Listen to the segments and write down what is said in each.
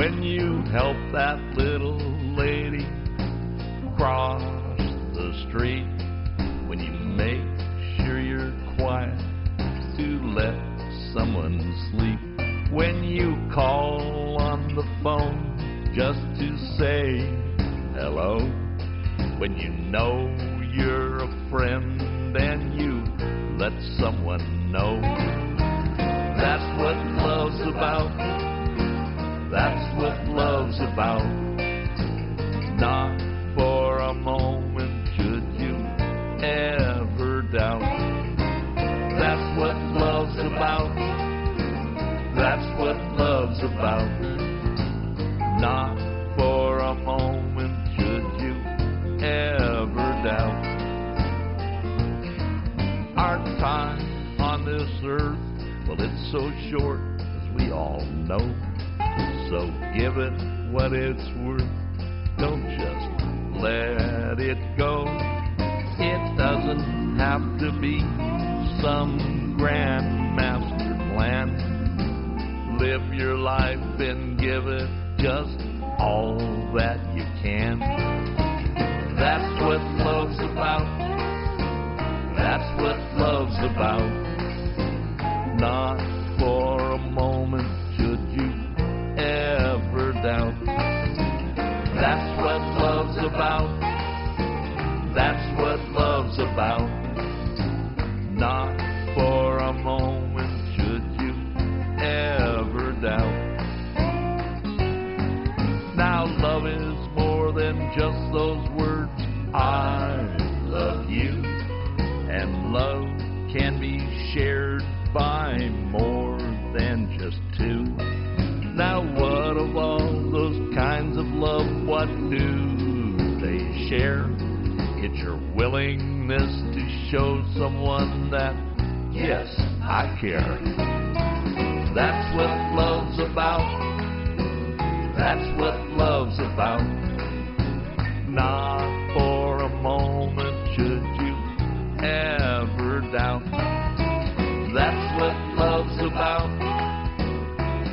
when you help that little lady cross the street, when you make sure you're quiet to let someone sleep, when you call on the phone just to say hello, when you know you're a friend and you let someone know. That's what love's about. Love's about. Not for a moment should you ever doubt. That's what love's about. That's what love's about. Not for a moment should you ever doubt. Our time on this earth, well, it's so short, as we all know. So give it what it's worth. Don't just let it go. It doesn't have to be some grand master plan. Live your life and give it just all that you can. That's what love's about. That's what love's about. About. Not for a moment should you ever doubt. Now love is more than just those words. I love you. And love can be shared by more than just two. Now, what of all those kinds of love? What do they share? It's your willingness to show someone that, yes, I care. That's what love's about. That's what love's about. Not for a moment should you ever doubt. That's what love's about.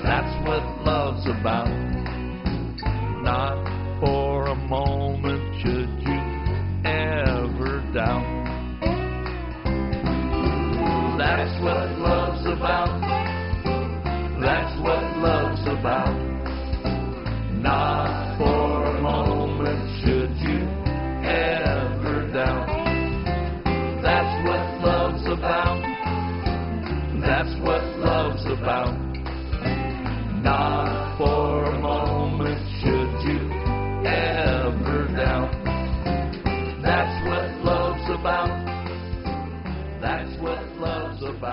That's what love's about. Not for a moment should you. That's what love's about. That's what love's about. Not for a moment should you ever doubt. That's what love's about. That's what love's about. Not for